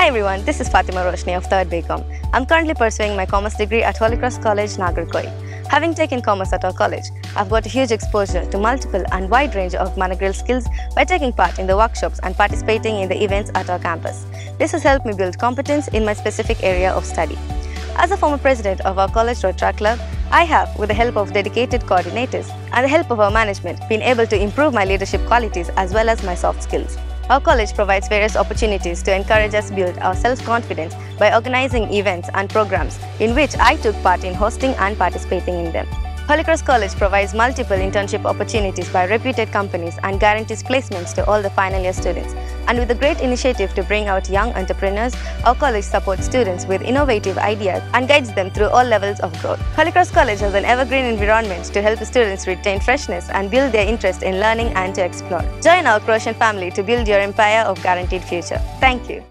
Hi everyone, this is Fathima Roshni of 3rd BCom. I'm currently pursuing my Commerce degree at Holy Cross College, Nagercoil. Having taken Commerce at our college, I've got a huge exposure to multiple and wide range of managerial skills by taking part in the workshops and participating in the events at our campus. This has helped me build competence in my specific area of study. As a former president of our college Rotaract club, I have, with the help of dedicated coordinators and the help of our management, been able to improve my leadership qualities as well as my soft skills. Our college provides various opportunities to encourage us build our self-confidence by organizing events and programs in which I took part in hosting and participating in them. Holy Cross College provides multiple internship opportunities by reputed companies and guarantees placements to all the final year students. And with a great initiative to bring out young entrepreneurs, our college supports students with innovative ideas and guides them through all levels of growth. Holy Cross College has an evergreen environment to help students retain freshness and build their interest in learning and to explore. Join our Crossian family to build your empire of guaranteed future. Thank you.